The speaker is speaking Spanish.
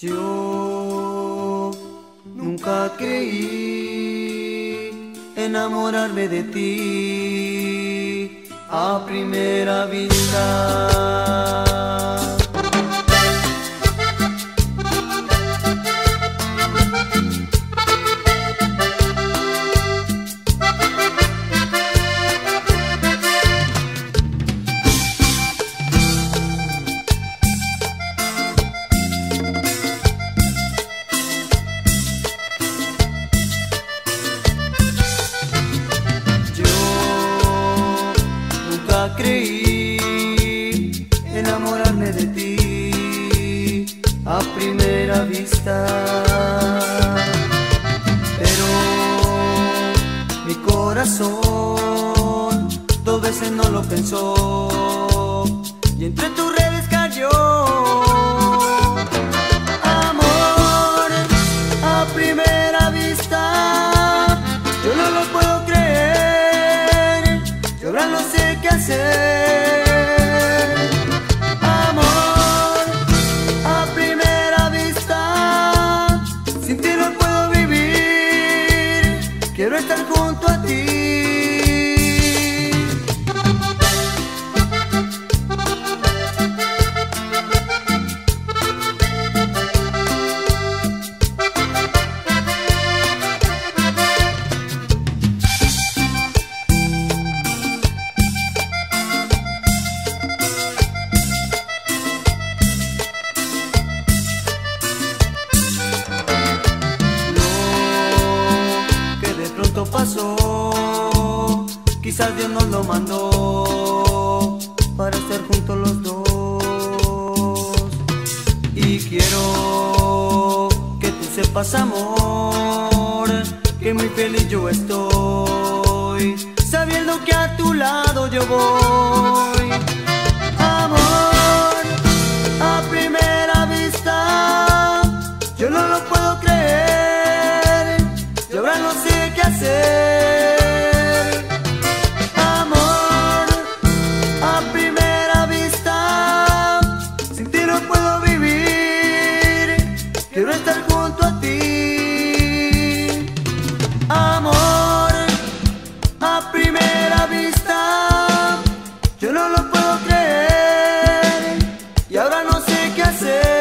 Yo nunca creí enamorarme de ti a primera vista. Creí enamorarme de ti a primera vista. Pero mi corazón dos veces no lo pensó y entre tus redes cayó. Amor a primera qué hacer. Pasó, quizás Dios nos lo mandó para estar juntos los dos. Y quiero que tú sepas, amor, que muy feliz yo estoy, sabiendo que a tu lado yo voy. Amor, a primera vista, yo no lo puedo creer, yo ahora no Amor a primera vista, sin ti no puedo vivir. Quiero estar junto a ti. Amor a primera vista, yo no lo puedo creer y ahora no sé qué hacer.